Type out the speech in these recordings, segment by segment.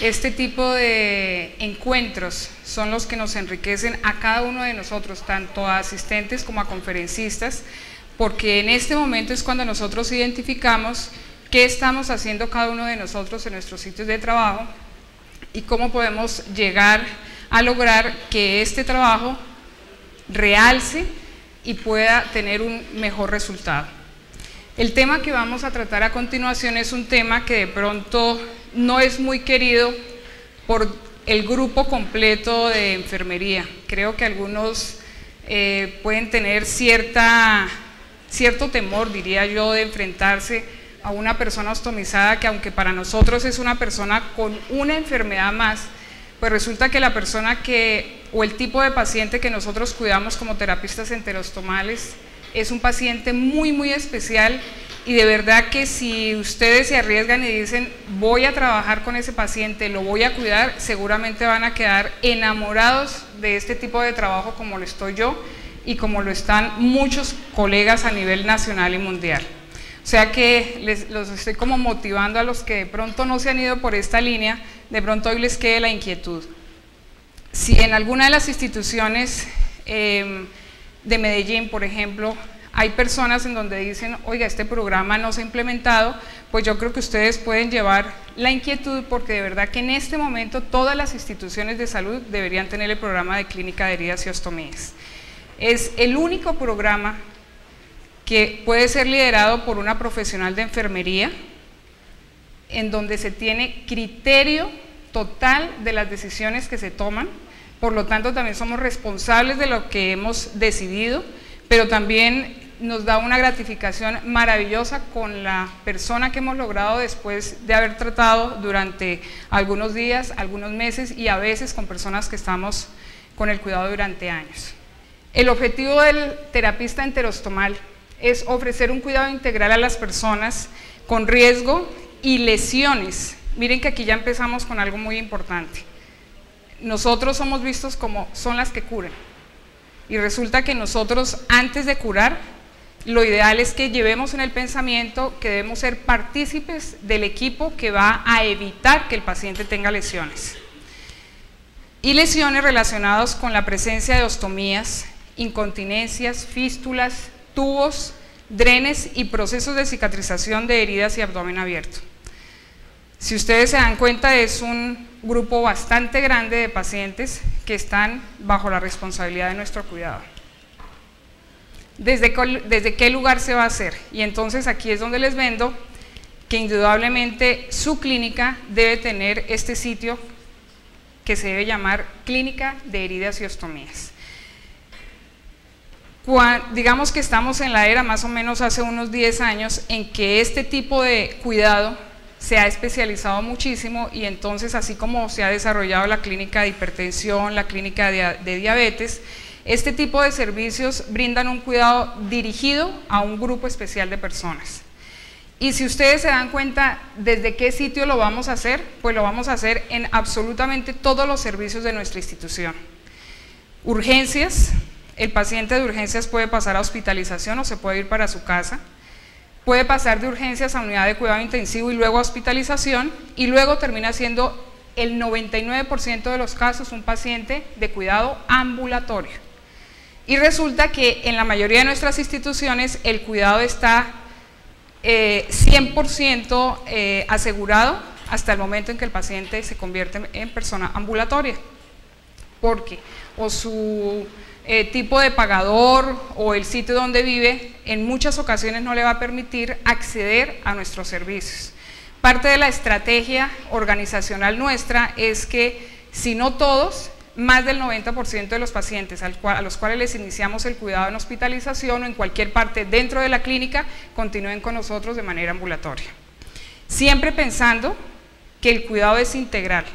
Este tipo de encuentros son los que nos enriquecen a cada uno de nosotros, tanto a asistentes como a conferencistas, porque en este momento es cuando nosotros identificamos qué estamos haciendo cada uno de nosotros en nuestros sitios de trabajo y cómo podemos llegar a lograr que este trabajo realce y pueda tener un mejor resultado. El tema que vamos a tratar a continuación es un tema que de pronto no es muy querido por el grupo completo de enfermería. Creo que algunos eh, pueden tener cierta, cierto temor, diría yo, de enfrentarse a una persona ostomizada que aunque para nosotros es una persona con una enfermedad más, pues resulta que la persona que, o el tipo de paciente que nosotros cuidamos como terapistas enterostomales, es un paciente muy, muy especial y de verdad que si ustedes se arriesgan y dicen voy a trabajar con ese paciente, lo voy a cuidar, seguramente van a quedar enamorados de este tipo de trabajo como lo estoy yo y como lo están muchos colegas a nivel nacional y mundial. O sea que les, los estoy como motivando a los que de pronto no se han ido por esta línea, de pronto hoy les quede la inquietud. Si en alguna de las instituciones eh, de Medellín, por ejemplo, hay personas en donde dicen, oiga, este programa no se ha implementado, pues yo creo que ustedes pueden llevar la inquietud porque de verdad que en este momento todas las instituciones de salud deberían tener el programa de clínica de heridas y ostomías. Es el único programa que puede ser liderado por una profesional de enfermería, en donde se tiene criterio total de las decisiones que se toman, por lo tanto también somos responsables de lo que hemos decidido, pero también nos da una gratificación maravillosa con la persona que hemos logrado después de haber tratado durante algunos días, algunos meses y a veces con personas que estamos con el cuidado durante años. El objetivo del terapista enterostomal es ofrecer un cuidado integral a las personas con riesgo y lesiones. Miren que aquí ya empezamos con algo muy importante. Nosotros somos vistos como son las que curan. Y resulta que nosotros antes de curar, lo ideal es que llevemos en el pensamiento que debemos ser partícipes del equipo que va a evitar que el paciente tenga lesiones. Y lesiones relacionadas con la presencia de ostomías, incontinencias, fístulas, tubos, drenes y procesos de cicatrización de heridas y abdomen abierto. Si ustedes se dan cuenta, es un grupo bastante grande de pacientes que están bajo la responsabilidad de nuestro cuidado. ¿Desde, ¿Desde qué lugar se va a hacer? Y entonces aquí es donde les vendo que indudablemente su clínica debe tener este sitio que se debe llamar Clínica de Heridas y Ostomías digamos que estamos en la era más o menos hace unos 10 años en que este tipo de cuidado se ha especializado muchísimo y entonces así como se ha desarrollado la clínica de hipertensión, la clínica de, diabetes, este tipo de servicios brindan un cuidado dirigido a un grupo especial de personas. Y si ustedes se dan cuenta desde qué sitio lo vamos a hacer, pues lo vamos a hacer en absolutamente todos los servicios de nuestra institución. Urgencias, el paciente de urgencias puede pasar a hospitalización o se puede ir para su casa. Puede pasar de urgencias a unidad de cuidado intensivo y luego a hospitalización y luego termina siendo el 99% de los casos un paciente de cuidado ambulatorio. Y resulta que en la mayoría de nuestras instituciones el cuidado está 100% eh, eh, asegurado hasta el momento en que el paciente se convierte en persona ambulatoria. Porque o su eh, tipo de pagador o el sitio donde vive, en muchas ocasiones no le va a permitir acceder a nuestros servicios. Parte de la estrategia organizacional nuestra es que, si no todos, más del 90% de los pacientes a los cuales les iniciamos el cuidado en hospitalización o en cualquier parte dentro de la clínica, continúen con nosotros de manera ambulatoria. Siempre pensando que el cuidado es integral,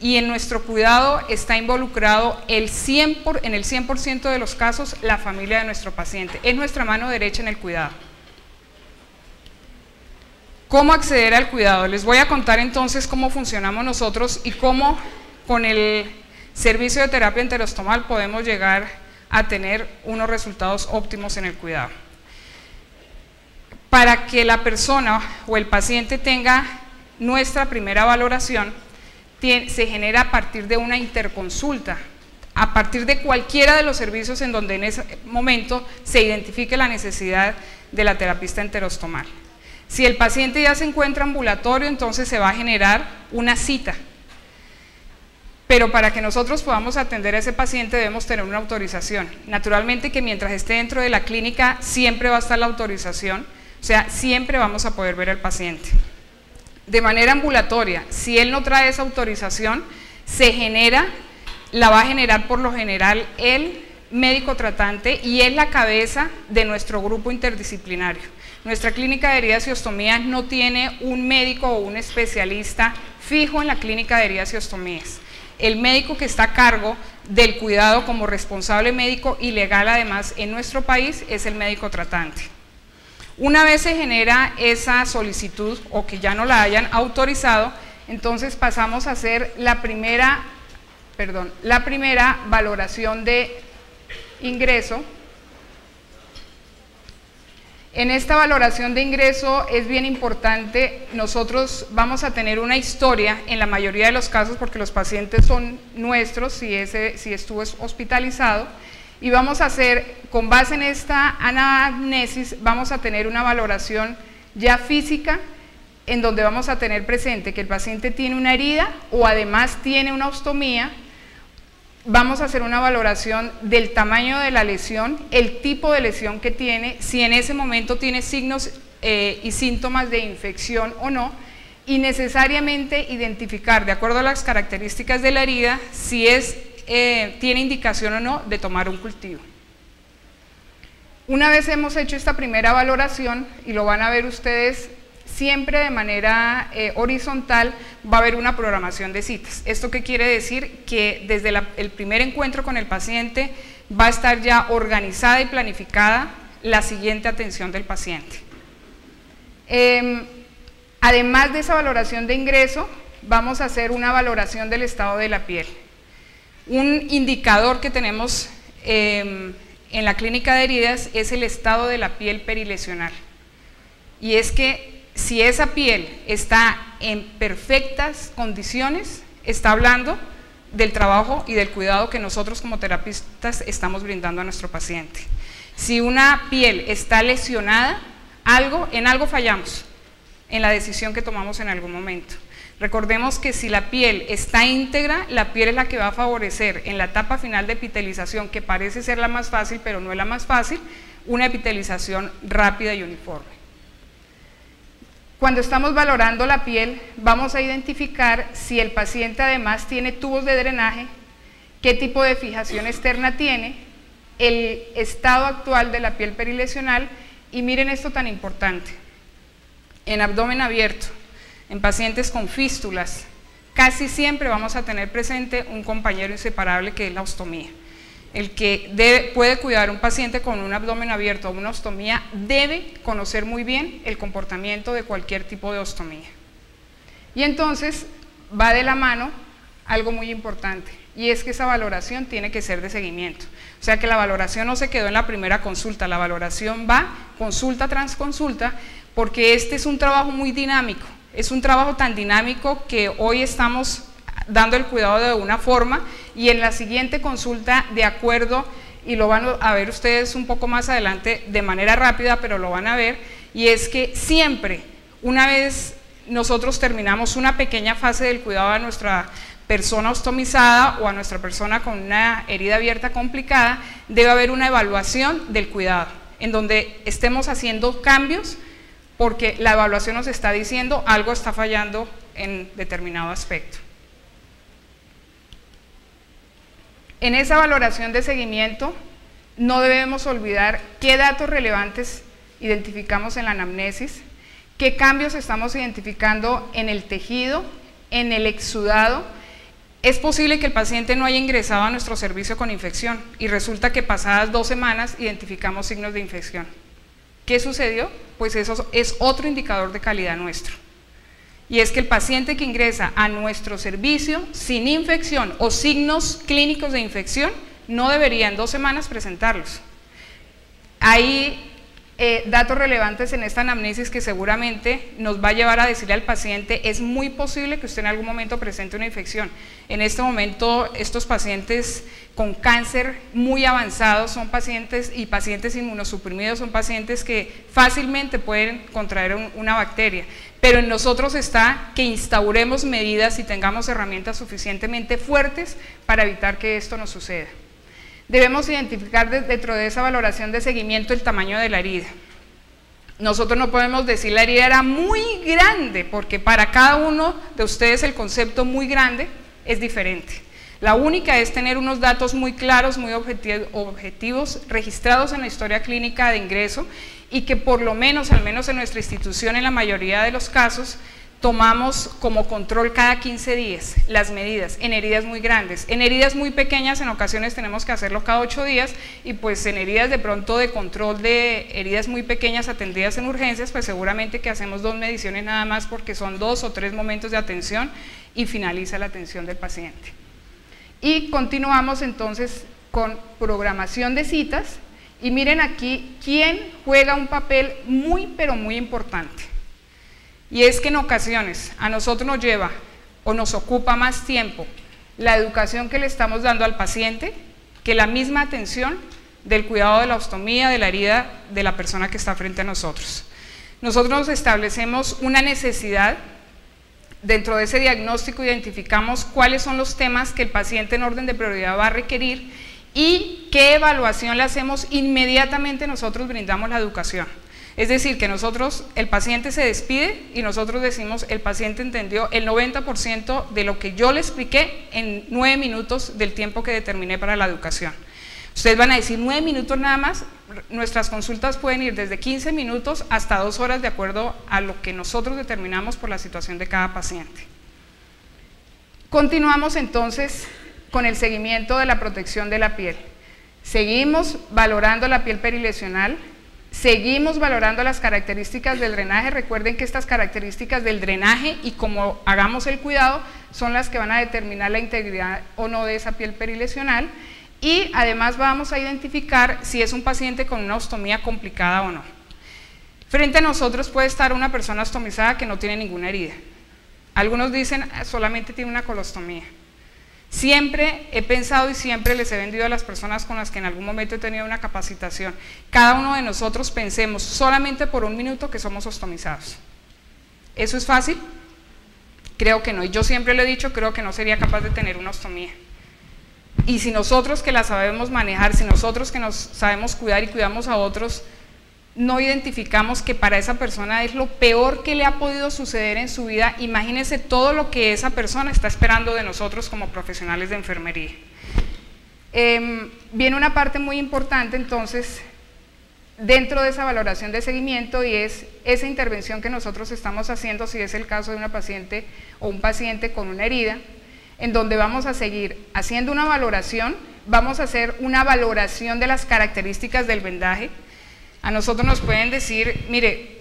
y en nuestro cuidado está involucrado el 100 en el 100% de los casos la familia de nuestro paciente. Es nuestra mano derecha en el cuidado. ¿Cómo acceder al cuidado? Les voy a contar entonces cómo funcionamos nosotros y cómo con el servicio de terapia enterostomal podemos llegar a tener unos resultados óptimos en el cuidado. Para que la persona o el paciente tenga nuestra primera valoración, se genera a partir de una interconsulta, a partir de cualquiera de los servicios en donde en ese momento se identifique la necesidad de la terapista enterostomal. Si el paciente ya se encuentra ambulatorio, entonces se va a generar una cita. Pero para que nosotros podamos atender a ese paciente debemos tener una autorización. Naturalmente que mientras esté dentro de la clínica siempre va a estar la autorización, o sea, siempre vamos a poder ver al paciente. De manera ambulatoria, si él no trae esa autorización, se genera, la va a generar por lo general el médico tratante y es la cabeza de nuestro grupo interdisciplinario. Nuestra clínica de heridas y ostomías no tiene un médico o un especialista fijo en la clínica de heridas y ostomías. El médico que está a cargo del cuidado como responsable médico y legal además en nuestro país es el médico tratante. Una vez se genera esa solicitud o que ya no la hayan autorizado, entonces pasamos a hacer la primera, perdón, la primera valoración de ingreso. En esta valoración de ingreso es bien importante, nosotros vamos a tener una historia en la mayoría de los casos porque los pacientes son nuestros si, ese, si estuvo hospitalizado y vamos a hacer, con base en esta anamnesis, vamos a tener una valoración ya física en donde vamos a tener presente que el paciente tiene una herida o además tiene una ostomía vamos a hacer una valoración del tamaño de la lesión, el tipo de lesión que tiene, si en ese momento tiene signos eh, y síntomas de infección o no, y necesariamente identificar, de acuerdo a las características de la herida, si es, eh, tiene indicación o no de tomar un cultivo. Una vez hemos hecho esta primera valoración, y lo van a ver ustedes siempre de manera eh, horizontal va a haber una programación de citas. ¿Esto qué quiere decir? Que desde el primer encuentro con el paciente va a estar ya organizada y planificada la siguiente atención del paciente. Em, además de esa valoración de ingreso, vamos a hacer una valoración del estado de la piel. Un indicador que tenemos em, en la clínica de heridas es el estado de la piel perilesional. Y es que si esa piel está en perfectas condiciones, está hablando del trabajo y del cuidado que nosotros como terapistas estamos brindando a nuestro paciente. Si una piel está lesionada, algo, en algo fallamos, en la decisión que tomamos en algún momento. Recordemos que si la piel está íntegra, la piel es la que va a favorecer en la etapa final de epitelización, que parece ser la más fácil, pero no es la más fácil, una epitelización rápida y uniforme. Cuando estamos valorando la piel, vamos a identificar si el paciente además tiene tubos de drenaje, qué tipo de fijación externa tiene, el estado actual de la piel perilesional y miren esto tan importante. En abdomen abierto, en pacientes con fístulas, casi siempre vamos a tener presente un compañero inseparable que es la ostomía. El que puede cuidar a un paciente con un abdomen abierto o una ostomía debe conocer muy bien el comportamiento de cualquier tipo de ostomía. Y entonces va de la mano algo muy importante y es que esa valoración tiene que ser de seguimiento. O sea que la valoración no se quedó en la primera consulta, la valoración va consulta tras consulta porque este es un trabajo muy dinámico, es un trabajo tan dinámico que hoy estamos dando el cuidado de una forma y en la siguiente consulta de acuerdo, y lo van a ver ustedes un poco más adelante de manera rápida, pero lo van a ver, y es que siempre, una vez nosotros terminamos una pequeña fase del cuidado a nuestra persona ostomizada o a nuestra persona con una herida abierta complicada, debe haber una evaluación del cuidado, en donde estemos haciendo cambios porque la evaluación nos está diciendo algo está fallando en determinado aspecto. En esa valoración de seguimiento no debemos olvidar qué datos relevantes identificamos en la anamnesis, qué cambios estamos identificando en el tejido, en el exudado. Es posible que el paciente no haya ingresado a nuestro servicio con infección y resulta que pasadas dos semanas identificamos signos de infección. ¿Qué sucedió? Pues eso es otro indicador de calidad nuestro y es que el paciente que ingresa a nuestro servicio sin infección o signos clínicos de infección no debería en dos semanas presentarlos. Ahí eh, datos relevantes en esta anamnesis que seguramente nos va a llevar a decirle al paciente, es muy posible que usted en algún momento presente una infección. En este momento estos pacientes con cáncer muy avanzado son pacientes y pacientes inmunosuprimidos son pacientes que fácilmente pueden contraer una bacteria. Pero en nosotros está que instauremos medidas y tengamos herramientas suficientemente fuertes para evitar que esto nos suceda. Debemos identificar dentro de esa valoración de seguimiento el tamaño de la herida. Nosotros no podemos decir la herida era muy grande, porque para cada uno de ustedes el concepto muy grande es diferente. La única es tener unos datos muy claros, muy objetivos, registrados en la historia clínica de ingreso y que por lo menos, al menos en nuestra institución, en la mayoría de los casos, tomamos como control cada 15 días las medidas en heridas muy grandes. En heridas muy pequeñas en ocasiones tenemos que hacerlo cada 8 días y pues en heridas de pronto de control de heridas muy pequeñas atendidas en urgencias pues seguramente que hacemos dos mediciones nada más porque son dos o tres momentos de atención y finaliza la atención del paciente. Y continuamos entonces con programación de citas y miren aquí quién juega un papel muy pero muy importante. Y es que en ocasiones a nosotros nos lleva o nos ocupa más tiempo la educación que le estamos dando al paciente que la misma atención del cuidado de la ostomía, de la herida de la persona que está frente a nosotros. Nosotros nos establecemos una necesidad, dentro de ese diagnóstico identificamos cuáles son los temas que el paciente en orden de prioridad va a requerir y qué evaluación le hacemos inmediatamente nosotros brindamos la educación. Es decir, que nosotros, el paciente se despide y nosotros decimos, el paciente entendió el 90% de lo que yo le expliqué en nueve minutos del tiempo que determiné para la educación. Ustedes van a decir nueve minutos nada más, nuestras consultas pueden ir desde 15 minutos hasta dos horas de acuerdo a lo que nosotros determinamos por la situación de cada paciente. Continuamos entonces con el seguimiento de la protección de la piel. Seguimos valorando la piel perilesional, Seguimos valorando las características del drenaje. Recuerden que estas características del drenaje y como hagamos el cuidado son las que van a determinar la integridad o no de esa piel perilesional. Y además vamos a identificar si es un paciente con una ostomía complicada o no. Frente a nosotros puede estar una persona ostomizada que no tiene ninguna herida. Algunos dicen ah, solamente tiene una colostomía. Siempre he pensado y siempre les he vendido a las personas con las que en algún momento he tenido una capacitación. Cada uno de nosotros pensemos solamente por un minuto que somos ostomizados. ¿Eso es fácil? Creo que no. Y yo siempre le he dicho, creo que no sería capaz de tener una ostomía. Y si nosotros que la sabemos manejar, si nosotros que nos sabemos cuidar y cuidamos a otros, no identificamos que para esa persona es lo peor que le ha podido suceder en su vida, imagínense todo lo que esa persona está esperando de nosotros como profesionales de enfermería. Em, viene una parte muy importante entonces dentro de esa valoración de seguimiento y es esa intervención que nosotros estamos haciendo si es el caso de una paciente o un paciente con una herida, en donde vamos a seguir haciendo una valoración, vamos a hacer una valoración de las características del vendaje, a nosotros nos pueden decir, mire,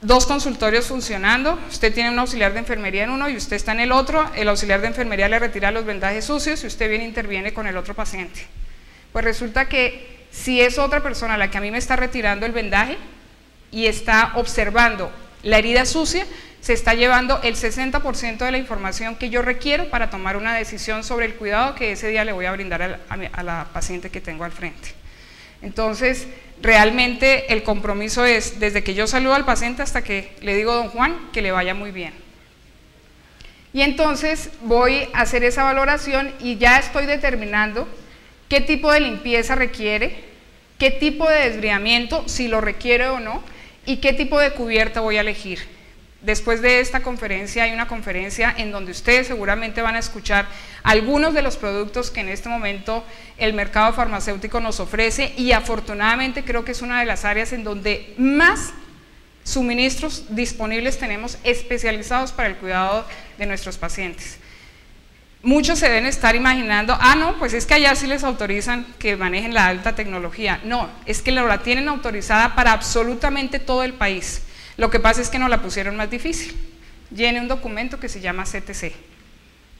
dos consultorios funcionando, usted tiene un auxiliar de enfermería en uno y usted está en el otro, el auxiliar de enfermería le retira los vendajes sucios y usted viene e interviene con el otro paciente. Pues resulta que si es otra persona la que a mí me está retirando el vendaje y está observando la herida sucia, se está llevando el 60% de la información que yo requiero para tomar una decisión sobre el cuidado que ese día le voy a brindar a la paciente que tengo al frente. Entonces, realmente el compromiso es desde que yo saludo al paciente hasta que le digo, don Juan, que le vaya muy bien. Y entonces voy a hacer esa valoración y ya estoy determinando qué tipo de limpieza requiere, qué tipo de desbriamiento, si lo requiere o no, y qué tipo de cubierta voy a elegir. Después de esta conferencia hay una conferencia en donde ustedes seguramente van a escuchar algunos de los productos que en este momento el mercado farmacéutico nos ofrece y afortunadamente creo que es una de las áreas en donde más suministros disponibles tenemos especializados para el cuidado de nuestros pacientes. Muchos se deben estar imaginando, ah, no, pues es que allá sí les autorizan que manejen la alta tecnología. No, es que la tienen autorizada para absolutamente todo el país. Lo que pasa es que nos la pusieron más difícil. Llene un documento que se llama CTC,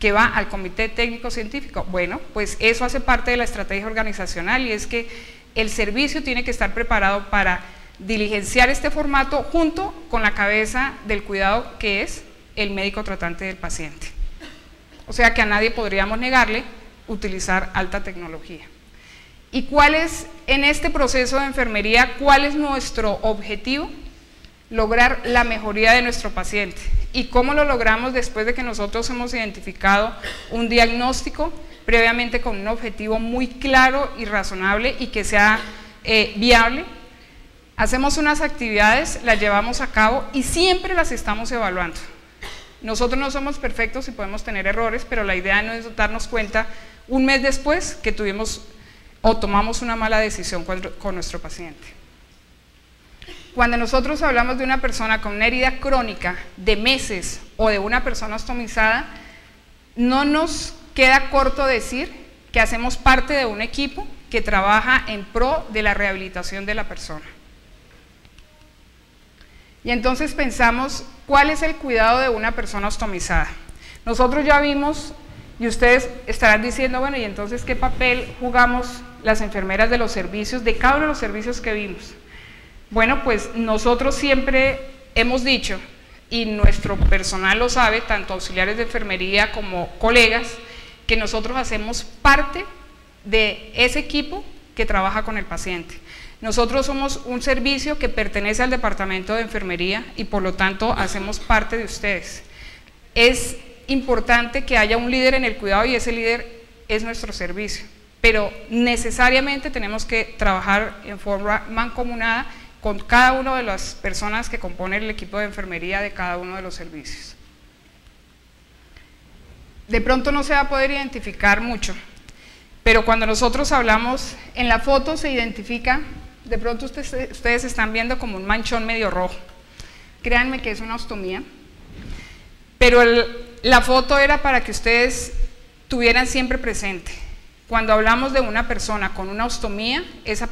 que va al Comité Técnico Científico. Bueno, pues eso hace parte de la estrategia organizacional y es que el servicio tiene que estar preparado para diligenciar este formato junto con la cabeza del cuidado que es el médico tratante del paciente. O sea que a nadie podríamos negarle utilizar alta tecnología. ¿Y cuál es, en este proceso de enfermería, cuál es nuestro objetivo? Lograr la mejoría de nuestro paciente. ¿Y cómo lo logramos después de que nosotros hemos identificado un diagnóstico previamente con un objetivo muy claro y razonable y que sea eh, viable? Hacemos unas actividades, las llevamos a cabo y siempre las estamos evaluando. Nosotros no somos perfectos y podemos tener errores, pero la idea no es darnos cuenta un mes después que tuvimos o tomamos una mala decisión con, nuestro paciente. Cuando nosotros hablamos de una persona con una herida crónica de meses o de una persona ostomizada, no nos queda corto decir que hacemos parte de un equipo que trabaja en pro de la rehabilitación de la persona. Y entonces pensamos, ¿cuál es el cuidado de una persona ostomizada? Nosotros ya vimos, y ustedes estarán diciendo, bueno, ¿y entonces qué papel jugamos las enfermeras de los servicios, de cada uno de los servicios que vimos? Bueno, pues nosotros siempre hemos dicho, y nuestro personal lo sabe, tanto auxiliares de enfermería como colegas, que nosotros hacemos parte de ese equipo que trabaja con el paciente. Nosotros somos un servicio que pertenece al Departamento de Enfermería y por lo tanto hacemos parte de ustedes. Es importante que haya un líder en el cuidado y ese líder es nuestro servicio, pero necesariamente tenemos que trabajar en forma mancomunada con cada una de las personas que componen el equipo de enfermería de cada uno de los servicios. De pronto no se va a poder identificar mucho, pero cuando nosotros hablamos, en la foto se identifica de pronto ustedes, están viendo como un manchón medio rojo. Créanme que es una ostomía. Pero la foto era para que ustedes tuvieran siempre presente. Cuando hablamos de una persona con una ostomía, esa,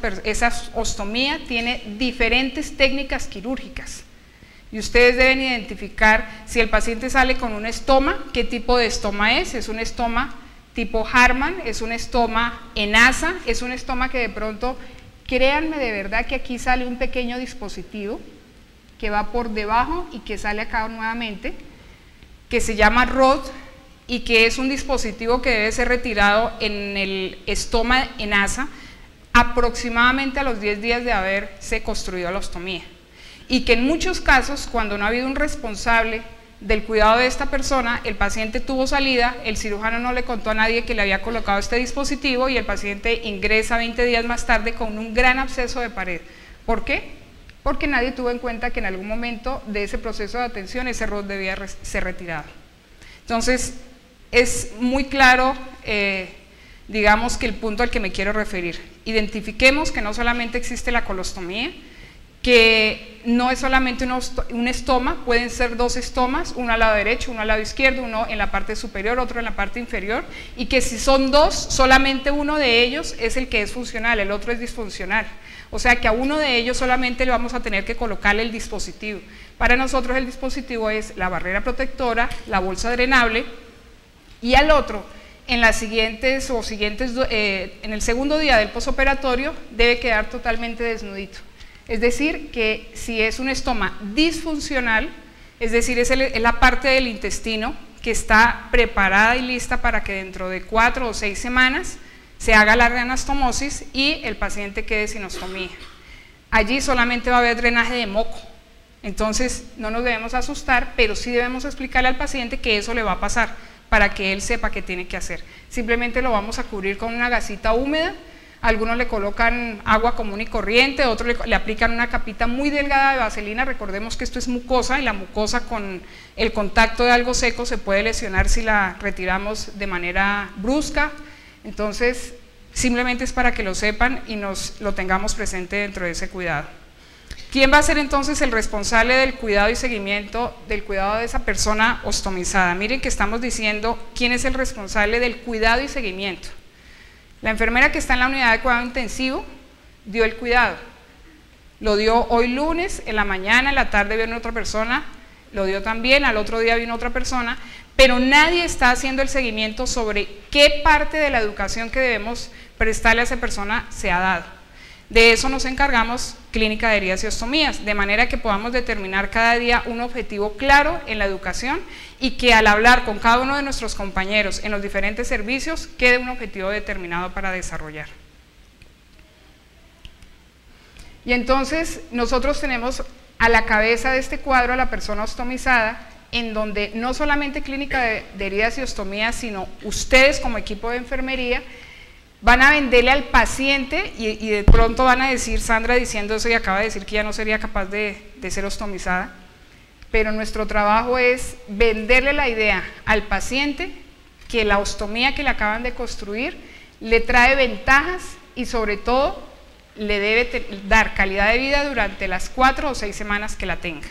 ostomía tiene diferentes técnicas quirúrgicas. Y ustedes deben identificar si el paciente sale con un estoma, qué tipo de estoma es. Es un estoma tipo Harman, es un estoma en asa, es un estoma que de pronto Créanme de verdad que aquí sale un pequeño dispositivo que va por debajo y que sale acá nuevamente, que se llama ROD y que es un dispositivo que debe ser retirado en el estoma en asa aproximadamente a los 10 días de haberse construido la ostomía. Y que en muchos casos, cuando no ha habido un responsable del cuidado de esta persona, el paciente tuvo salida, el cirujano no le contó a nadie que le había colocado este dispositivo y el paciente ingresa 20 días más tarde con un gran absceso de pared. ¿Por qué? Porque nadie tuvo en cuenta que en algún momento de ese proceso de atención ese rod debía ser retirado. Entonces, es muy claro, eh, digamos que el punto al que me quiero referir. Identifiquemos que no solamente existe la colostomía, que no es solamente un estoma, pueden ser dos estomas, uno al lado derecho, uno al lado izquierdo, uno en la parte superior, otro en la parte inferior, y que si son dos, solamente uno de ellos es el que es funcional, el otro es disfuncional. O sea que a uno de ellos solamente le vamos a tener que colocarle el dispositivo. Para nosotros el dispositivo es la barrera protectora, la bolsa drenable, y al otro, en las siguientes o siguientes, eh, en el segundo día del posoperatorio, debe quedar totalmente desnudito. Es decir, que si es un estoma disfuncional, es decir, es, la parte del intestino que está preparada y lista para que dentro de cuatro o seis semanas se haga la reanastomosis y el paciente quede sin ostomía. Allí solamente va a haber drenaje de moco. Entonces no nos debemos asustar, pero sí debemos explicarle al paciente que eso le va a pasar para que él sepa qué tiene que hacer. Simplemente lo vamos a cubrir con una gasita húmeda algunos le colocan agua común y corriente, otros le, aplican una capita muy delgada de vaselina, recordemos que esto es mucosa y la mucosa con el contacto de algo seco se puede lesionar si la retiramos de manera brusca, entonces simplemente es para que lo sepan y nos lo tengamos presente dentro de ese cuidado. ¿Quién va a ser entonces el responsable del cuidado y seguimiento del cuidado de esa persona ostomizada? Miren que estamos diciendo quién es el responsable del cuidado y seguimiento. La enfermera que está en la unidad de cuidado intensivo dio el cuidado. Lo dio hoy lunes, en la mañana, en la tarde vino otra persona, lo dio también, al otro día vino otra persona, pero nadie está haciendo el seguimiento sobre qué parte de la educación que debemos prestarle a esa persona se ha dado. De eso nos encargamos Clínica de Heridas y Ostomías, de manera que podamos determinar cada día un objetivo claro en la educación y que al hablar con cada uno de nuestros compañeros en los diferentes servicios quede un objetivo determinado para desarrollar. Y entonces nosotros tenemos a la cabeza de este cuadro a la persona ostomizada, en donde no solamente clínica de, heridas y ostomías, sino ustedes como equipo de enfermería van a venderle al paciente y, de pronto van a decir, Sandra diciendo eso y acaba de decir que ya no sería capaz de, de ser ostomizada, pero nuestro trabajo es venderle la idea al paciente que la ostomía que le acaban de construir le trae ventajas y sobre todo le debe dar calidad de vida durante las cuatro o seis semanas que la tenga.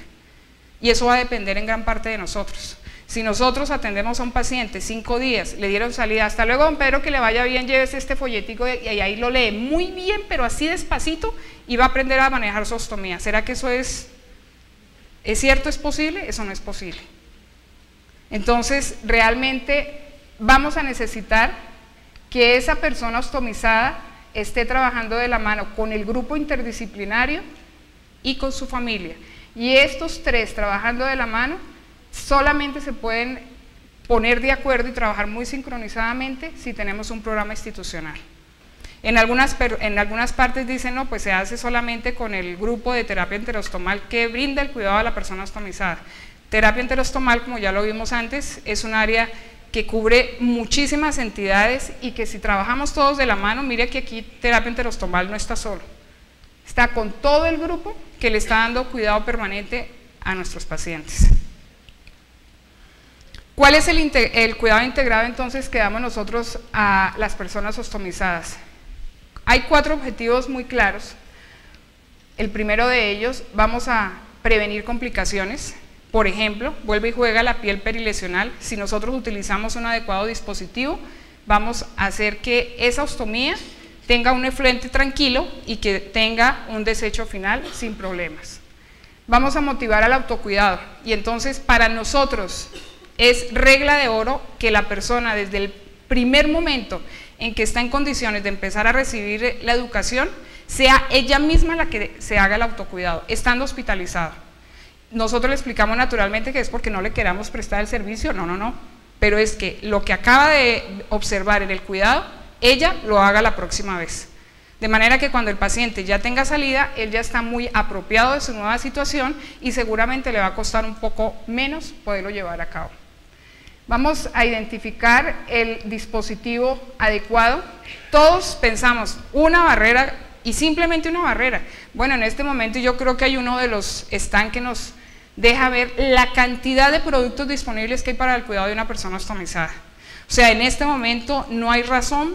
Y eso va a depender en gran parte de nosotros. Si nosotros atendemos a un paciente cinco días, le dieron salida, hasta luego, don Pedro, que le vaya bien, llévese este folletico y ahí lo lee muy bien, pero así despacito, y va a aprender a manejar su ostomía. ¿Será que eso es, es cierto, es posible? Eso no es posible. Entonces, realmente vamos a necesitar que esa persona ostomizada esté trabajando de la mano con el grupo interdisciplinario y con su familia. Y estos tres trabajando de la mano solamente se pueden poner de acuerdo y trabajar muy sincronizadamente si tenemos un programa institucional. En algunas, partes dicen, no, pues se hace solamente con el grupo de terapia enterostomal que brinda el cuidado a la persona ostomizada. Terapia enterostomal, como ya lo vimos antes, es un área que cubre muchísimas entidades y que si trabajamos todos de la mano, mire que aquí terapia enterostomal no está solo, está con todo el grupo que le está dando cuidado permanente a nuestros pacientes. ¿Cuál es el, cuidado integrado entonces que damos nosotros a las personas ostomizadas? Hay cuatro objetivos muy claros. El primero de ellos, vamos a prevenir complicaciones. Por ejemplo, vuelve y juega la piel perilesional. Si nosotros utilizamos un adecuado dispositivo, vamos a hacer que esa ostomía tenga un efluente tranquilo y que tenga un desecho final sin problemas. Vamos a motivar al autocuidado y entonces para nosotros es regla de oro que la persona desde el primer momento en que está en condiciones de empezar a recibir la educación, sea ella misma la que se haga el autocuidado, estando hospitalizado. Nosotros le explicamos naturalmente que es porque no le queramos prestar el servicio, no, no, no, pero es que lo que acaba de observar en el cuidado ella lo haga la próxima vez. De manera que cuando el paciente ya tenga salida, él ya está muy apropiado de su nueva situación y seguramente le va a costar un poco menos poderlo llevar a cabo. Vamos a identificar el dispositivo adecuado. Todos pensamos una barrera y simplemente una barrera. Bueno, en este momento yo creo que hay uno de los stands que nos deja ver la cantidad de productos disponibles que hay para el cuidado de una persona ostomizada. O sea, en este momento no hay razón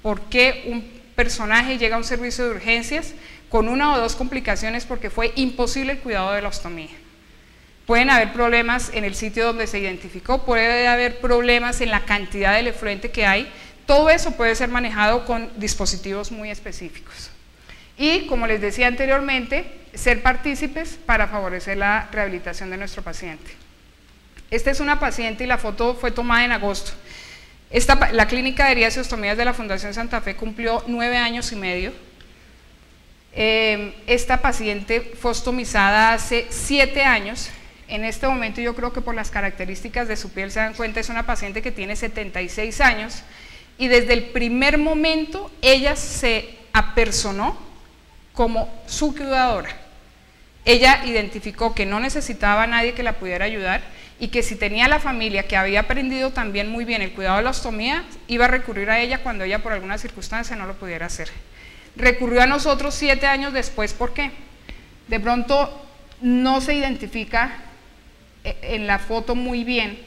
por qué un personaje llega a un servicio de urgencias con una o dos complicaciones porque fue imposible el cuidado de la ostomía. Pueden haber problemas en el sitio donde se identificó, puede haber problemas en la cantidad del efluente que hay, todo eso puede ser manejado con dispositivos muy específicos. Y, como les decía anteriormente, ser partícipes para favorecer la rehabilitación de nuestro paciente. Esta es una paciente y la foto fue tomada en agosto la clínica de heridas de la Fundación Santa Fe cumplió nueve años y medio. Em, esta paciente fue ostomizada hace siete años. En este momento yo creo que por las características de su piel se dan cuenta, es una paciente que tiene 76 años y desde el primer momento ella se apersonó como su cuidadora. Ella identificó que no necesitaba a nadie que la pudiera ayudar y que si tenía la familia que había aprendido también muy bien el cuidado de la ostomía, iba a recurrir a ella cuando ella por alguna circunstancia no lo pudiera hacer. Recurrió a nosotros siete años después, ¿por qué? De pronto no se identifica en la foto muy bien,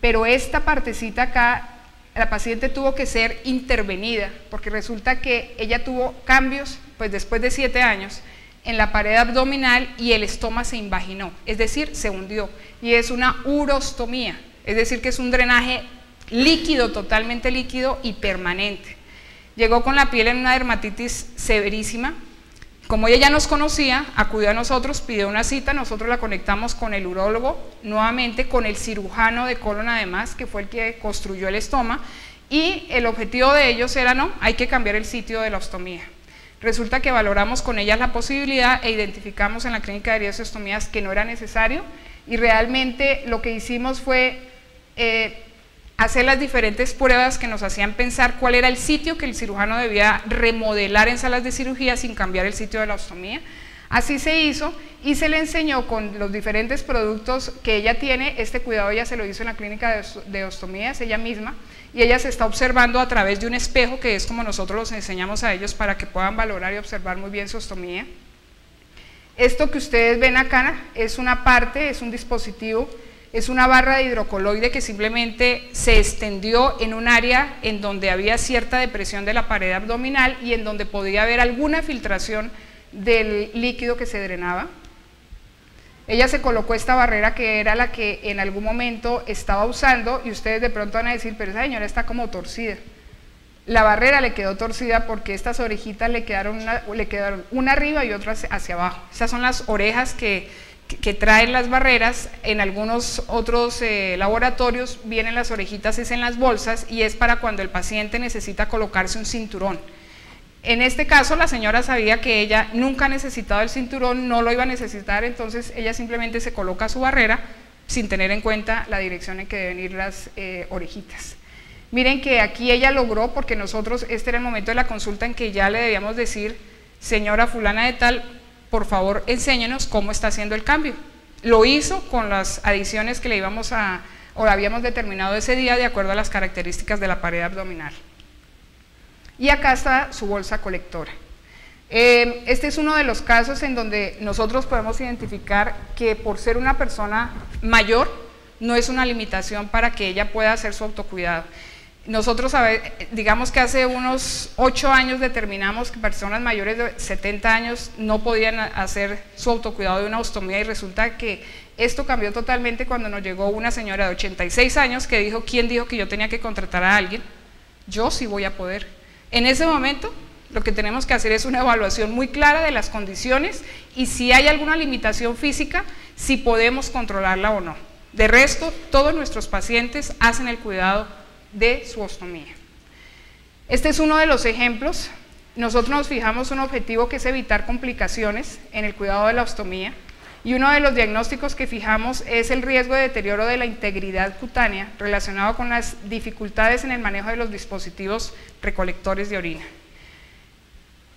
pero esta partecita acá, la paciente tuvo que ser intervenida, porque resulta que ella tuvo cambios, pues después de siete años, en la pared abdominal y el estómago se invaginó, es decir, se hundió. Y es una urostomía, es decir, que es un drenaje líquido, totalmente líquido y permanente. Llegó con la piel en una dermatitis severísima. Como ella ya nos conocía, acudió a nosotros, pidió una cita, nosotros la conectamos con el urólogo, nuevamente con el cirujano de colon además, que fue el que construyó el estoma, y el objetivo de ellos era, no, hay que cambiar el sitio de la ostomía. Resulta que valoramos con ellas la posibilidad e identificamos en la clínica de heridas y ostomías que no era necesario y realmente lo que hicimos fue eh, hacer las diferentes pruebas que nos hacían pensar cuál era el sitio que el cirujano debía remodelar en salas de cirugía sin cambiar el sitio de la ostomía. Así se hizo y se le enseñó con los diferentes productos que ella tiene, este cuidado ella se lo hizo en la clínica de, ostomías ella misma, y ella se está observando a través de un espejo, que es como nosotros los enseñamos a ellos para que puedan valorar y observar muy bien su ostomía. Esto que ustedes ven acá es una parte, es un dispositivo es una barra de hidrocoloide que simplemente se extendió en un área en donde había cierta depresión de la pared abdominal y en donde podía haber alguna filtración del líquido que se drenaba. Ella se colocó esta barrera que era la que en algún momento estaba usando y ustedes de pronto van a decir, pero esa señora está como torcida. La barrera le quedó torcida porque estas orejitas le quedaron una, le quedaron una arriba y otra hacia abajo. Esas son las orejas que que traen las barreras, en algunos otros eh, laboratorios vienen las orejitas es en las bolsas y es para cuando el paciente necesita colocarse un cinturón. En este caso la señora sabía que ella nunca ha necesitado el cinturón, no lo iba a necesitar, entonces ella simplemente se coloca su barrera sin tener en cuenta la dirección en que deben ir las eh, orejitas. Miren que aquí ella logró, porque nosotros, este era el momento de la consulta en que ya le debíamos decir, señora fulana de tal, por favor enséñenos cómo está haciendo el cambio. Lo hizo con las adiciones que le íbamos a, o habíamos determinado ese día de acuerdo a las características de la pared abdominal. Y acá está su bolsa colectora. Eh, este es uno de los casos en donde nosotros podemos identificar que por ser una persona mayor no es una limitación para que ella pueda hacer su autocuidado. Nosotros, digamos que hace unos ocho años determinamos que personas mayores de 70 años no podían hacer su autocuidado de una ostomía y resulta que esto cambió totalmente cuando nos llegó una señora de 86 años que dijo, ¿quién dijo que yo tenía que contratar a alguien? Yo sí voy a poder. En ese momento lo que tenemos que hacer es una evaluación muy clara de las condiciones y si hay alguna limitación física, si podemos controlarla o no. De resto, todos nuestros pacientes hacen el cuidado de su ostomía. Este es uno de los ejemplos. Nosotros nos fijamos un objetivo que es evitar complicaciones en el cuidado de la ostomía y uno de los diagnósticos que fijamos es el riesgo de deterioro de la integridad cutánea relacionado con las dificultades en el manejo de los dispositivos recolectores de orina.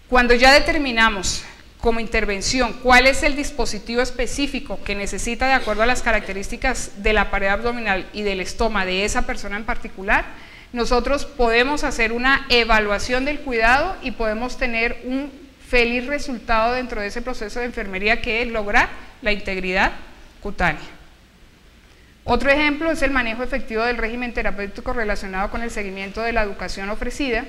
Cuando ya determinamos como intervención cuál es el dispositivo específico que necesita de acuerdo a las características de la pared abdominal y del estoma de esa persona en particular, nosotros podemos hacer una evaluación del cuidado y podemos tener un feliz resultado dentro de ese proceso de enfermería que es lograr la integridad cutánea. Otro ejemplo es el manejo efectivo del régimen terapéutico relacionado con el seguimiento de la educación ofrecida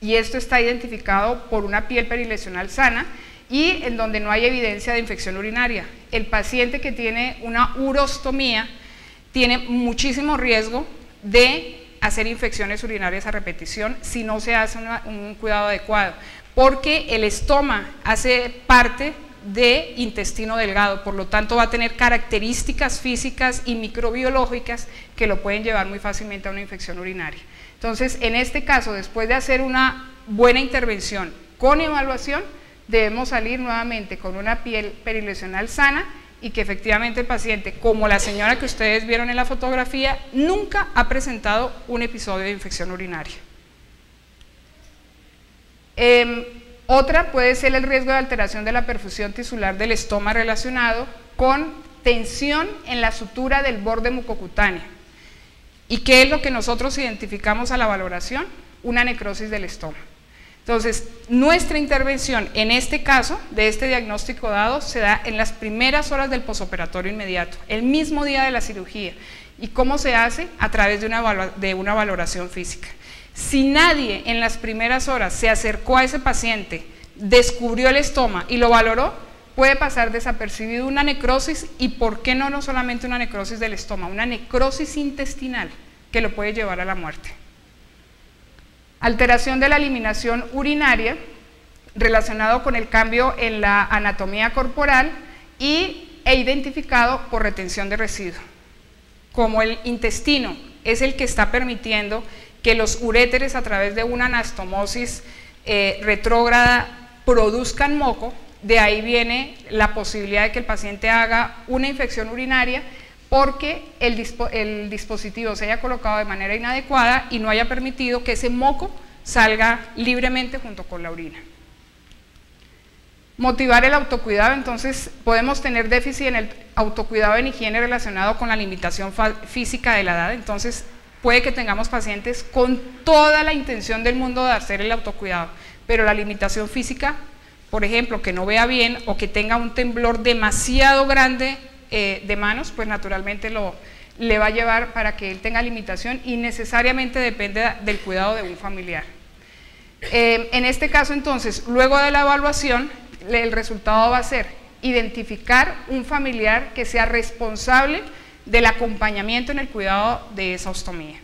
y esto está identificado por una piel perilesional sana y en donde no hay evidencia de infección urinaria. El paciente que tiene una urostomía tiene muchísimo riesgo de hacer infecciones urinarias a repetición si no se hace un cuidado adecuado, porque el estoma hace parte de intestino delgado, por lo tanto va a tener características físicas y microbiológicas que lo pueden llevar muy fácilmente a una infección urinaria. Entonces, en este caso, después de hacer una buena intervención con evaluación, debemos salir nuevamente con una piel perilesional sana y que efectivamente el paciente, como la señora que ustedes vieron en la fotografía, nunca ha presentado un episodio de infección urinaria. Em, otra puede ser el riesgo de alteración de la perfusión tisular del estoma relacionado con tensión en la sutura del borde mucocutáneo. ¿Y qué es lo que nosotros identificamos a la valoración? Una necrosis del estómago. Entonces, nuestra intervención en este caso, de este diagnóstico dado, se da en las primeras horas del posoperatorio inmediato, el mismo día de la cirugía. ¿Y cómo se hace? A través de una, de una valoración física. Si nadie en las primeras horas se acercó a ese paciente, descubrió el estoma y lo valoró, puede pasar desapercibido una necrosis y por qué no, no solamente una necrosis del estómago, una necrosis intestinal que lo puede llevar a la muerte. Alteración de la eliminación urinaria relacionado con el cambio en la anatomía corporal y, e identificado por retención de residuos. Como el intestino es el que está permitiendo que los uréteres a través de una anastomosis eh, retrógrada produzcan moco, de ahí viene la posibilidad de que el paciente haga una infección urinaria porque el, dispositivo se haya colocado de manera inadecuada y no haya permitido que ese moco salga libremente junto con la orina. Motivar el autocuidado, entonces podemos tener déficit en el autocuidado en higiene relacionado con la limitación física de la edad, entonces puede que tengamos pacientes con toda la intención del mundo de hacer el autocuidado, pero la limitación física, por ejemplo, que no vea bien o que tenga un temblor demasiado grande eh, de manos, pues naturalmente lo, le va a llevar para que él tenga limitación y necesariamente depende del cuidado de un familiar. Eh, en este caso entonces, luego de la evaluación, el resultado va a ser identificar un familiar que sea responsable del acompañamiento en el cuidado de esa ostomía.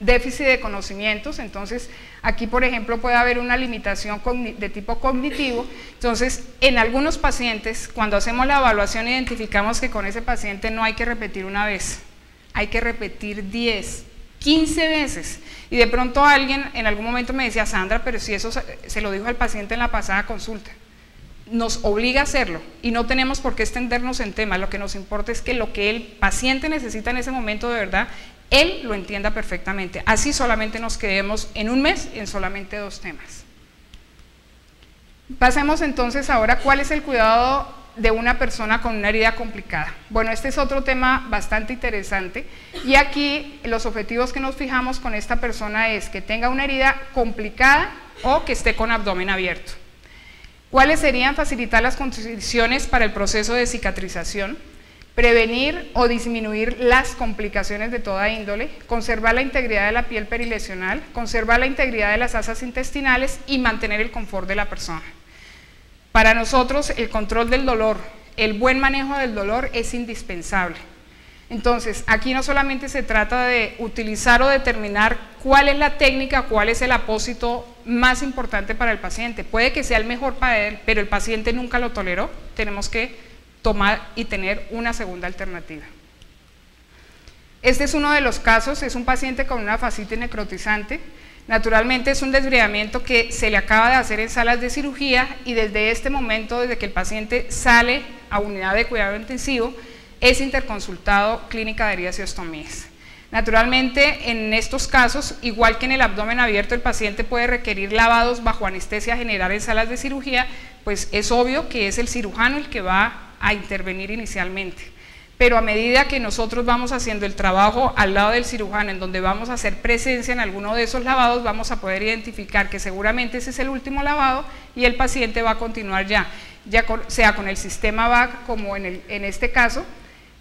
Déficit de conocimientos, entonces aquí por ejemplo puede haber una limitación de tipo cognitivo, entonces en algunos pacientes cuando hacemos la evaluación identificamos que con ese paciente no hay que repetir una vez, hay que repetir 10, 15 veces. Y de pronto alguien en algún momento me decía, Sandra, pero si eso se lo dijo al paciente en la pasada consulta nos obliga a hacerlo y no tenemos por qué extendernos en tema, lo que nos importa es que lo que el paciente necesita en ese momento de verdad, él lo entienda perfectamente. Así solamente nos quedemos en un mes en solamente dos temas. Pasemos entonces ahora cuál es el cuidado de una persona con una herida complicada. Bueno, este es otro tema bastante interesante y aquí los objetivos que nos fijamos con esta persona es que tenga una herida complicada o que esté con abdomen abierto. ¿Cuáles serían facilitar las condiciones para el proceso de cicatrización? Prevenir o disminuir las complicaciones de toda índole, conservar la integridad de la piel perilesional, conservar la integridad de las asas intestinales y mantener el confort de la persona. Para nosotros el control del dolor, el buen manejo del dolor es indispensable. Entonces, aquí no solamente se trata de utilizar o determinar cuál es la técnica, cuál es el apósito más importante para el paciente. Puede que sea el mejor para él, pero el paciente nunca lo toleró. Tenemos que tomar y tener una segunda alternativa. Este es uno de los casos, es un paciente con una fascitis necrotizante. Naturalmente es un desbridamiento que se le acaba de hacer en salas de cirugía y desde este momento, desde que el paciente sale a unidad de cuidado intensivo, es interconsultado clínica de heridas y ostomías. Naturalmente, en estos casos, igual que en el abdomen abierto, el paciente puede requerir lavados bajo anestesia general en salas de cirugía, pues es obvio que es el cirujano el que va a intervenir inicialmente. Pero a medida que nosotros vamos haciendo el trabajo al lado del cirujano, en donde vamos a hacer presencia en alguno de esos lavados, vamos a poder identificar que seguramente ese es el último lavado y el paciente va a continuar ya, ya sea con el sistema VAC como en, en este caso,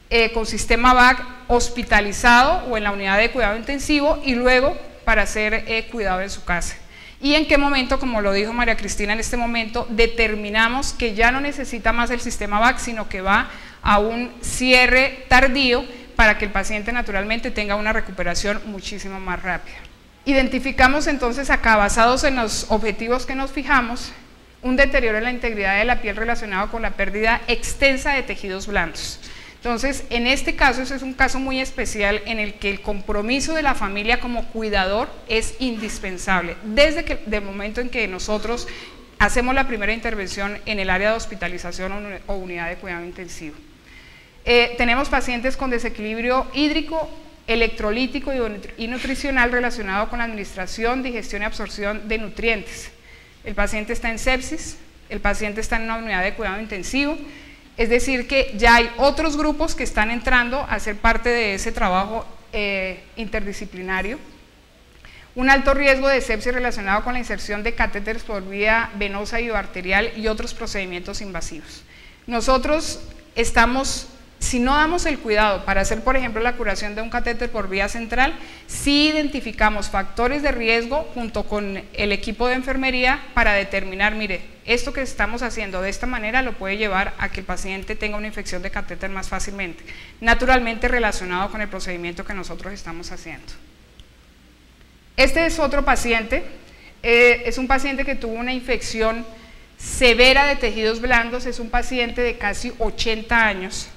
eh, con sistema VAC hospitalizado o en la unidad de cuidado intensivo y luego para ser eh, cuidado en su casa. Y en qué momento, como lo dijo María Cristina en este momento, determinamos que ya no necesita más el sistema VAC, sino que va a un cierre tardío para que el paciente naturalmente tenga una recuperación muchísimo más rápida. Identificamos entonces acá, basados en los objetivos que nos fijamos, un deterioro en la integridad de la piel relacionado con la pérdida extensa de tejidos blandos. Entonces, en este caso, ese es un caso muy especial en el que el compromiso de la familia como cuidador es indispensable, desde que, el momento en que nosotros hacemos la primera intervención en el área de hospitalización o unidad de cuidado intensivo. Eh, tenemos pacientes con desequilibrio hídrico, electrolítico y nutricional relacionado con la administración, digestión y absorción de nutrientes. El paciente está en sepsis, el paciente está en una unidad de cuidado intensivo, es decir, que ya hay otros grupos que están entrando a ser parte de ese trabajo eh, interdisciplinario. Un alto riesgo de sepsis relacionado con la inserción de catéteres por vía venosa y arterial y otros procedimientos invasivos. Nosotros estamos si no damos el cuidado para hacer, por ejemplo, la curación de un catéter por vía central, sí identificamos factores de riesgo junto con el equipo de enfermería para determinar, mire, esto que estamos haciendo de esta manera lo puede llevar a que el paciente tenga una infección de catéter más fácilmente, naturalmente relacionado con el procedimiento que nosotros estamos haciendo. Este es otro paciente, eh, es un paciente que tuvo una infección severa de tejidos blandos, es un paciente de casi 80 años,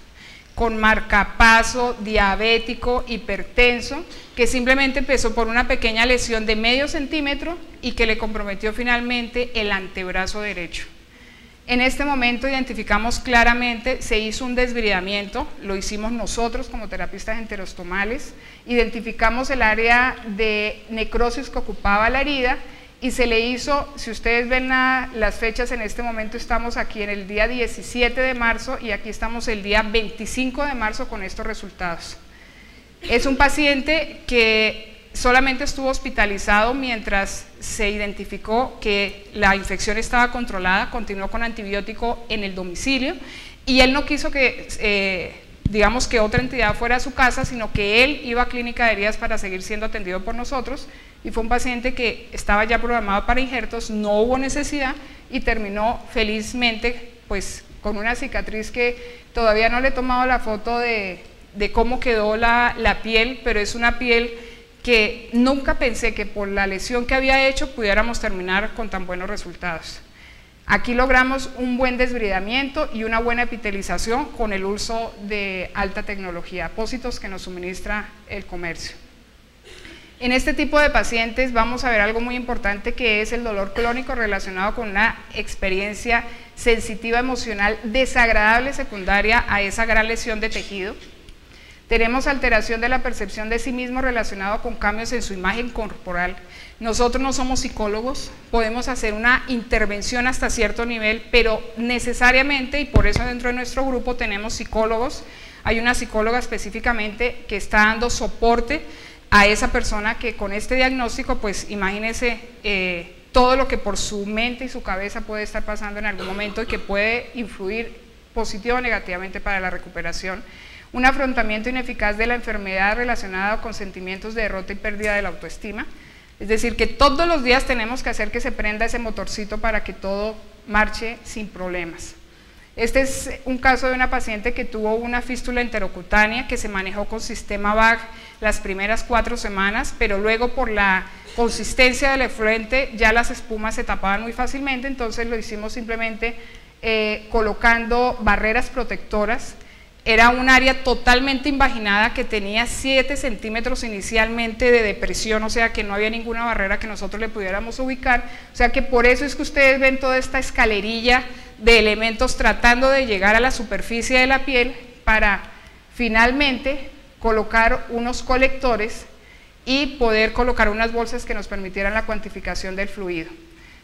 con marcapaso, diabético, hipertenso, que simplemente empezó por una pequeña lesión de medio centímetro y que le comprometió finalmente el antebrazo derecho. En este momento identificamos claramente, se hizo un desbridamiento, lo hicimos nosotros como terapistas enterostomales, identificamos el área de necrosis que ocupaba la herida y se le hizo, si ustedes ven las fechas, en este momento estamos aquí en el día 17 de marzo y aquí estamos el día 25 de marzo con estos resultados. Es un paciente que solamente estuvo hospitalizado mientras se identificó que la infección estaba controlada, continuó con antibiótico en el domicilio y él no quiso que, eh, digamos, que otra entidad fuera a su casa, sino que él iba a clínica de heridas para seguir siendo atendido por nosotros y fue un paciente que estaba ya programado para injertos, no hubo necesidad y terminó felizmente pues con una cicatriz que todavía no le he tomado la foto de, cómo quedó la, la piel, pero es una piel que nunca pensé que por la lesión que había hecho pudiéramos terminar con tan buenos resultados. Aquí logramos un buen desbridamiento y una buena epitelización con el uso de alta tecnología, apósitos que nos suministra el comercio. En este tipo de pacientes vamos a ver algo muy importante que es el dolor crónico relacionado con una experiencia sensitiva emocional desagradable secundaria a esa gran lesión de tejido tenemos alteración de la percepción de sí mismo relacionado con cambios en su imagen corporal. Nosotros no somos psicólogos, podemos hacer una intervención hasta cierto nivel, pero necesariamente, y por eso dentro de nuestro grupo tenemos psicólogos, hay una psicóloga específicamente que está dando soporte a esa persona que con este diagnóstico, pues imagínese eh, todo lo que por su mente y su cabeza puede estar pasando en algún momento y que puede influir positivo o negativamente para la recuperación un afrontamiento ineficaz de la enfermedad relacionada con sentimientos de derrota y pérdida de la autoestima. Es decir, que todos los días tenemos que hacer que se prenda ese motorcito para que todo marche sin problemas. Este es un caso de una paciente que tuvo una fístula enterocutánea que se manejó con sistema VAG las primeras cuatro semanas, pero luego por la consistencia del efluente ya las espumas se tapaban muy fácilmente, entonces lo hicimos simplemente eh, colocando barreras protectoras era un área totalmente invaginada que tenía 7 centímetros inicialmente de depresión, o sea que no había ninguna barrera que nosotros le pudiéramos ubicar. O sea que por eso es que ustedes ven toda esta escalerilla de elementos tratando de llegar a la superficie de la piel para finalmente colocar unos colectores y poder colocar unas bolsas que nos permitieran la cuantificación del fluido.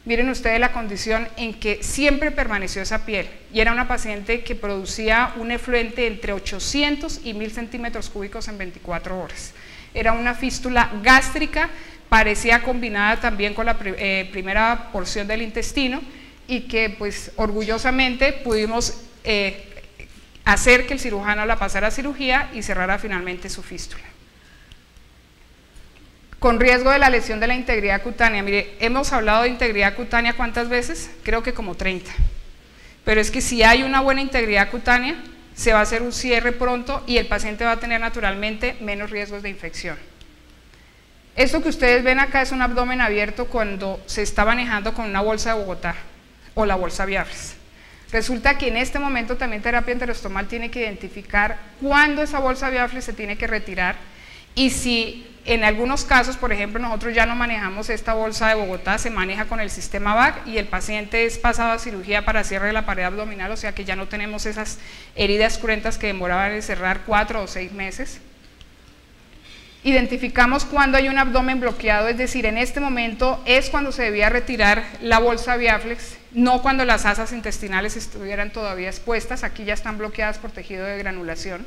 Miren ustedes la condición en que siempre permaneció esa piel y era una paciente que producía un efluente entre 800 y 1000 centímetros cúbicos en 24 horas. Era una fístula gástrica, parecía combinada también con la eh, primera porción del intestino y que pues orgullosamente pudimos eh, hacer que el cirujano la pasara a cirugía y cerrara finalmente su fístula con riesgo de la lesión de la integridad cutánea. Mire, hemos hablado de integridad cutánea cuántas veces? Creo que como 30. Pero es que si hay una buena integridad cutánea, se va a hacer un cierre pronto y el paciente va a tener naturalmente menos riesgos de infección. Esto que ustedes ven acá es un abdomen abierto cuando se está manejando con una bolsa de Bogotá o la bolsa Biafres. Resulta que en este momento también terapia enterostomal tiene que identificar cuándo esa bolsa Biafres se tiene que retirar y si en algunos casos, por ejemplo, nosotros ya no manejamos esta bolsa de Bogotá, se maneja con el sistema VAC y el paciente es pasado a cirugía para cierre de la pared abdominal, o sea que ya no tenemos esas heridas cruentas que demoraban en cerrar cuatro o seis meses. Identificamos cuando hay un abdomen bloqueado, es decir, en este momento es cuando se debía retirar la bolsa Biaflex, no cuando las asas intestinales estuvieran todavía expuestas, aquí ya están bloqueadas por tejido de granulación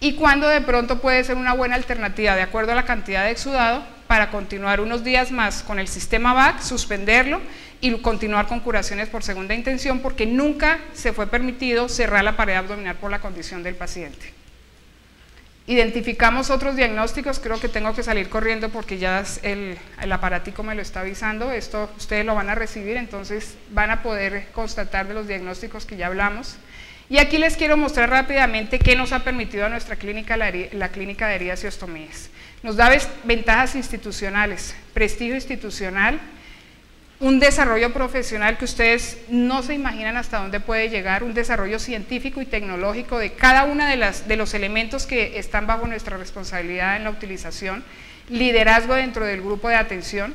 y cuando de pronto puede ser una buena alternativa de acuerdo a la cantidad de exudado para continuar unos días más con el sistema VAC, suspenderlo y continuar con curaciones por segunda intención porque nunca se fue permitido cerrar la pared abdominal por la condición del paciente. Identificamos otros diagnósticos, creo que tengo que salir corriendo porque ya el, el aparatico me lo está avisando, esto ustedes lo van a recibir, entonces van a poder constatar de los diagnósticos que ya hablamos. Y aquí les quiero mostrar rápidamente qué nos ha permitido a nuestra clínica, la, clínica de heridas y ostomías. Nos da ventajas institucionales, prestigio institucional, un desarrollo profesional que ustedes no se imaginan hasta dónde puede llegar, un desarrollo científico y tecnológico de cada uno de, los elementos que están bajo nuestra responsabilidad en la utilización, liderazgo dentro del grupo de atención,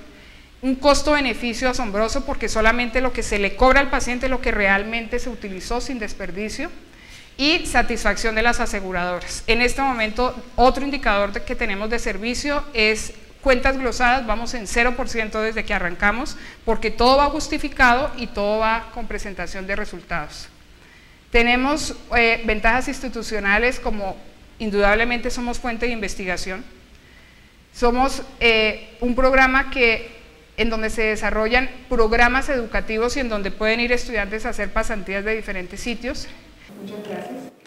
un costo-beneficio asombroso porque solamente lo que se le cobra al paciente es lo que realmente se utilizó sin desperdicio y satisfacción de las aseguradoras. En este momento, otro indicador que tenemos de servicio es cuentas glosadas, vamos en 0% desde que arrancamos, porque todo va justificado y todo va con presentación de resultados. Tenemos eh, ventajas institucionales como indudablemente somos fuente de investigación, somos eh, un programa que en donde se desarrollan programas educativos y en donde pueden ir estudiantes a hacer pasantías de diferentes sitios. Muchas gracias.